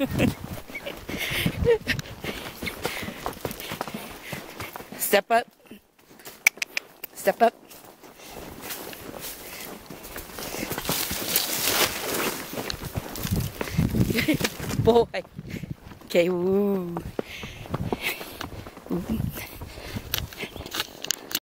Step up. Step up. Good boy. Okay, woo.